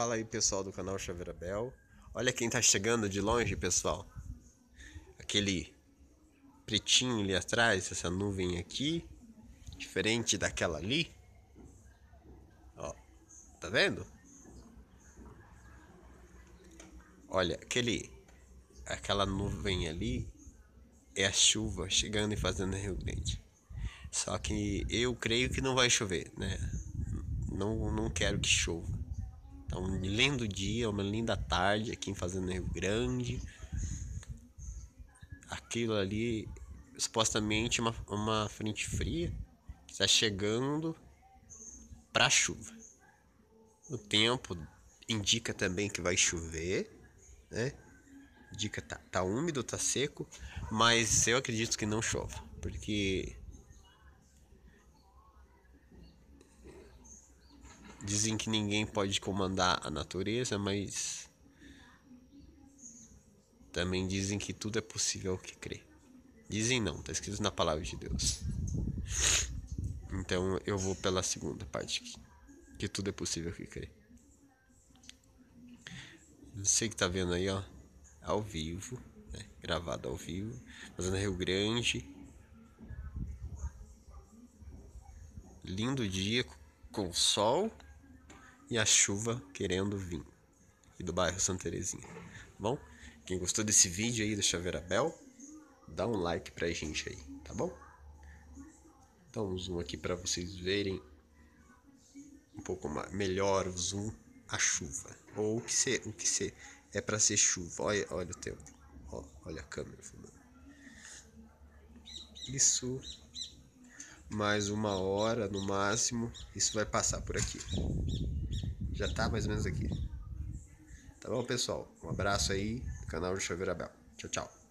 Fala aí pessoal do canal Chaveira Bel. Olha quem tá chegando de longe, pessoal. Aquele pretinho ali atrás, essa nuvem aqui, diferente daquela ali. Ó, tá vendo? Olha, aquele aquela nuvem ali é a chuva chegando e fazendo Rio Grande. Só que eu creio que não vai chover, né? Não, não quero que chova. Tá um lindo dia, uma linda tarde aqui em Fazenda Rio Grande. Aquilo ali, supostamente uma, uma frente fria está chegando para chuva. O tempo indica também que vai chover, né? Indica tá, tá úmido, tá seco, mas eu acredito que não chova, porque Dizem que ninguém pode comandar a natureza, mas também dizem que tudo é possível que crê. Dizem não, está escrito na palavra de Deus. Então eu vou pela segunda parte aqui, que tudo é possível que crê. Você que tá vendo aí, ó, ao vivo, né, gravado ao vivo, fazendo Rio Grande. Lindo dia com sol e a chuva querendo vir. Aqui do bairro Santa Terezinha. Bom? Quem gostou desse vídeo aí do Chaveira Bel, dá um like pra gente aí, tá bom? Então um zoom aqui para vocês verem um pouco mais, melhor o zoom a chuva. Ou o que ser, o que ser é para ser chuva. Olha, olha o tempo. Ó, olha a câmera. Isso mais uma hora no máximo, isso vai passar por aqui já tá mais ou menos aqui. Tá bom, pessoal? Um abraço aí do canal do Chaveira Bel. Tchau, tchau.